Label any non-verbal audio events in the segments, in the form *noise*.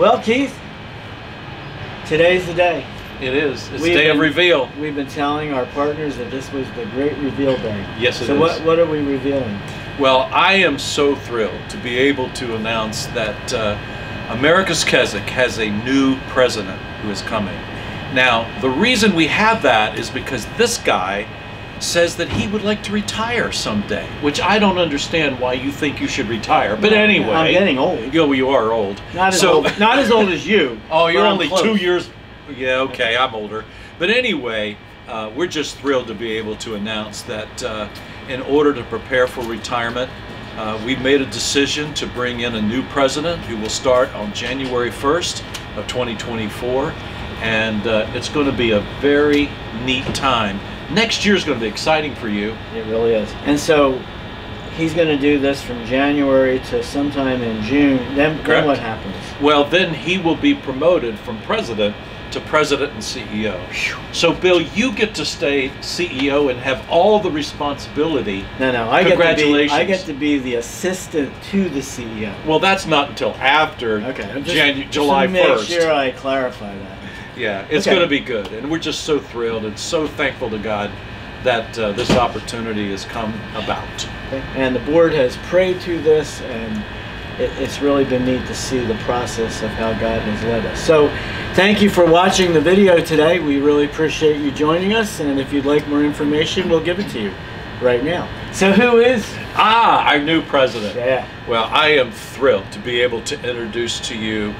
Well, Keith, today's the day. It is. It's We've day of been- reveal. We've been telling our partners that this was the great reveal day. Yes, it so is. what what are we revealing? Well, I am so thrilled to be able to announce that uh, America's Keswick has a new president who is coming. Now, the reason we have that is because this guy says that he would like to retire someday, which I don't understand why you think you should retire. But anyway, I'm getting old. You, you are old. Not as So- old. Not as old as you. *laughs* Oh, you're only close. two years. Yeah, okay, I'm older. But anyway, uh, we're just thrilled to be able to announce that uh, in order to prepare for retirement, uh, we've made a decision to bring in a new president who will start on January 1st of 2024. And uh, it's going to be a very neat time. Next year is going to be exciting for you. It really is. And so he's going to do this from January to sometime in June. Then, then what happens? Well, then he will be promoted from president to president and CEO. So, Bill, you get to stay CEO and have all the responsibility. No, no. I get to be. I get to be the assistant to the CEO. Well, that's not until after Okay. Just, Janu- just July to make 1st. sure I clarify that. Yeah, it's Okay. going to be good. And we're just so thrilled and so thankful to God that uh, this opportunity has come about. And the board has prayed to this, and it, it's really been neat to see the process of how God has led us. So, thank you for watching the video today. We really appreciate you joining us, and if you'd like more information, we'll give it to you right now. So, who is? Ah, our new president. Yeah. Well, I am thrilled to be able to introduce to you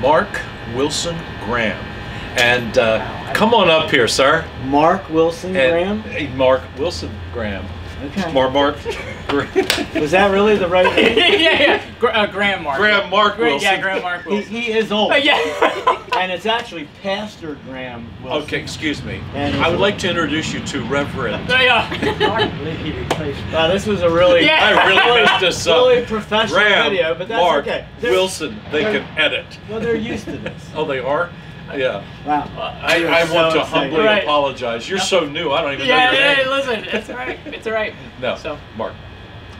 Mark Wilson Graham. And uh, come on up here, sir. Mark Wilson Graham. And, hey, Mark Wilson Graham. Okay. Mark Mark Graham. Was that really the right *laughs* name? yeah, yeah. Gra- uh, Graham Mark. Graham Mark Wilson. Yeah, Graham Mark He, Wilson. he is old. Uh, yeah. *laughs* And it's actually Pastor Graham Wilson. Okay, excuse me. And- I would like to introduce you to Reverend. *laughs* yeah. Wow, this was a really, Yeah. I really messed this up. really professional Graham video, but that's Mark okay. They're- Wilson. They can edit. Well, they're used to this. Oh, they are. Yeah. Wow. I, You're I so want to humbly Right. apologize. You're so new. I don't even Yeah, know your yeah, name. listen, *laughs* it's all right. It's all right. No, So, Mark.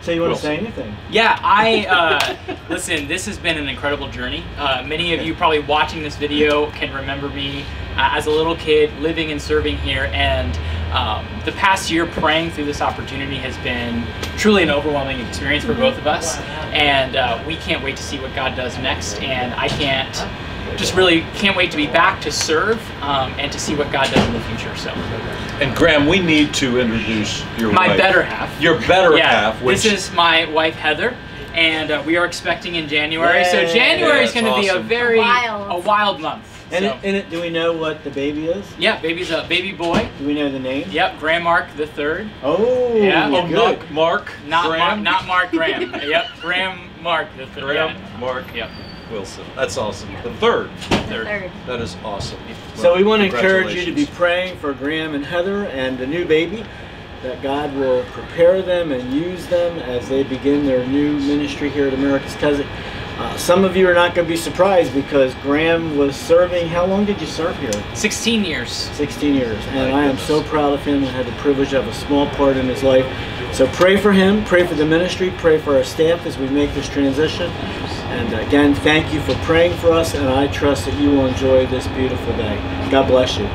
So you want to say anything? yeah, I uh, *laughs* listen. This has been an incredible journey. Uh, many of you probably watching this video can remember me uh, as a little kid living and serving here, and um, the past year praying through this opportunity has been truly an overwhelming experience for both of us. And uh, we can't wait to see what God does next. And I can't just really can't wait to be back to serve um, and to see what God does in the future. So, And Graham, we need to introduce your my wife. better half. Your better yeah, half. Which this is my wife Heather, and uh, we are expecting in January. So Yay. January is going to be a very Wild. a wild month. And so, it, in it, do we know what the baby is? yeah, baby's a baby boy. Do we know the name? Yep, Graham Mark the third. Oh, Yeah. oh, good. not Mark. Not Mark, Graham. not Mark Graham. yep, Graham Mark the third. Graham Yeah. Mark Yep, Wilson. That's awesome. The third. third. Third. That is awesome. So we want to encourage you to be praying for Graham and Heather and the new baby, that God will prepare them and use them as they begin their new ministry here at America's Keswick. Uh, some of you are not going to be surprised because Graham was serving. How long did you serve here? 16 years. 16 years. And I am so proud of him and had the privilege of a small part in his life. So pray for him, pray for the ministry, pray for our staff as we make this transition. And again, thank you for praying for us, and I trust that you will enjoy this beautiful day. God bless you.